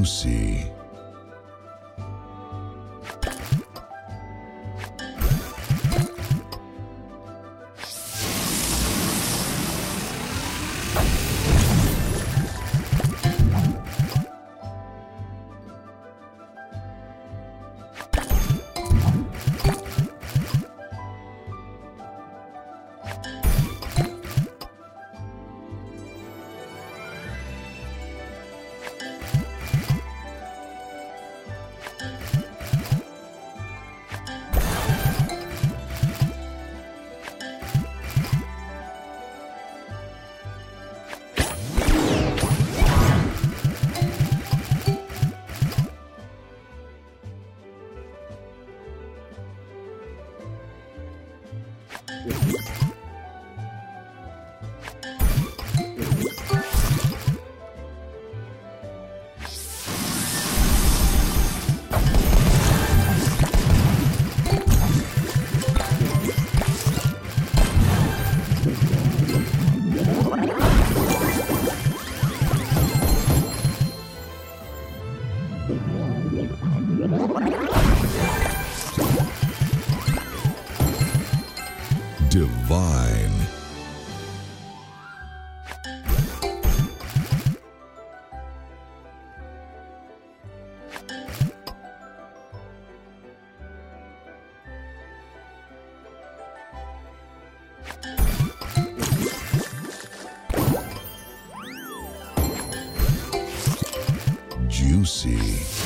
you see. Yeah. Divine. Juicy.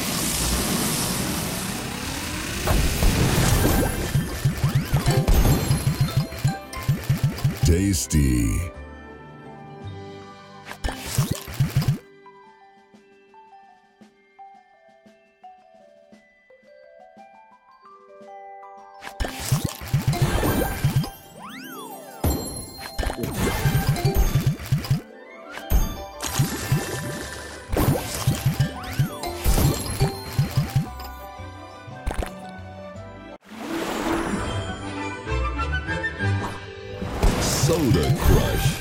Tasty. Soda Crush.